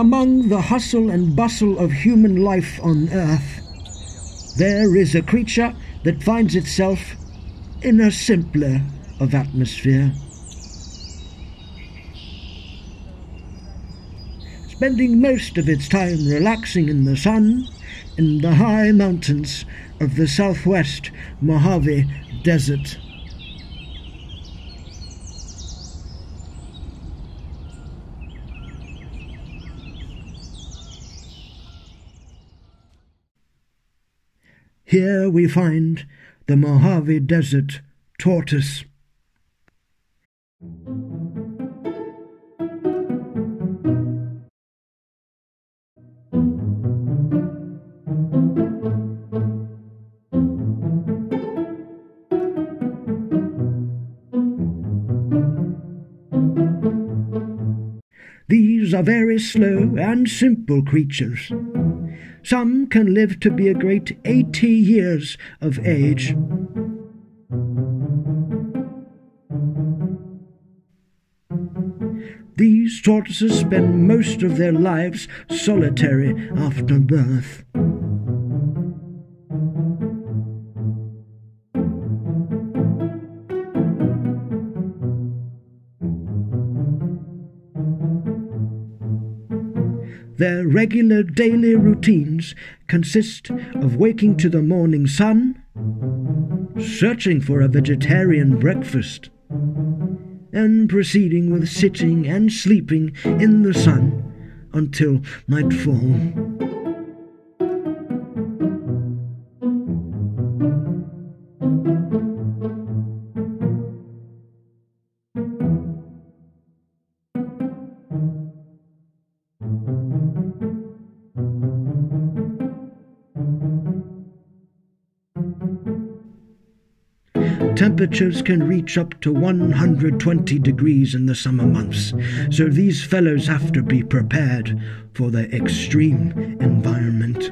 Among the hustle and bustle of human life on earth, there is a creature that finds itself in a simpler of atmosphere. Spending most of its time relaxing in the sun in the high mountains of the southwest Mojave Desert. Here we find the Mojave Desert tortoise. These are very slow and simple creatures. Some can live to be a great eighty years of age. These tortoises spend most of their lives solitary after birth. Their regular daily routines consist of waking to the morning sun, searching for a vegetarian breakfast, and proceeding with sitting and sleeping in the sun until nightfall. Temperatures can reach up to 120 degrees in the summer months, so these fellows have to be prepared for the extreme environment.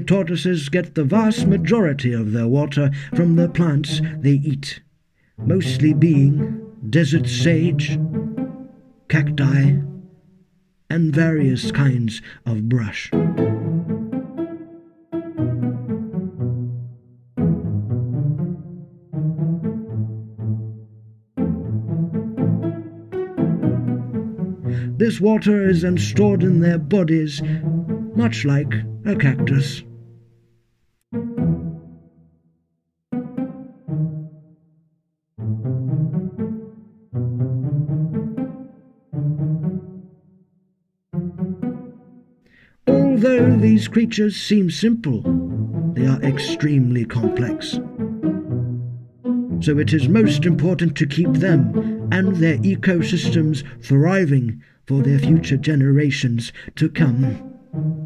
Tortoises get the vast majority of their water from the plants they eat, mostly being desert sage, cacti, and various kinds of brush. This water is then stored in their bodies, much like a cactus. Although these creatures seem simple, they are extremely complex. So it is most important to keep them and their ecosystems thriving for their future generations to come.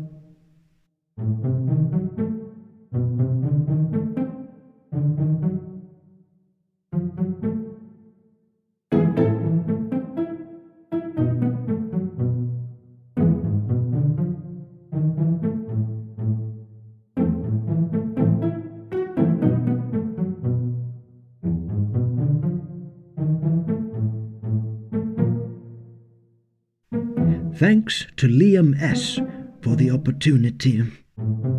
Thanks to Liam S. for the opportunity. Thank you.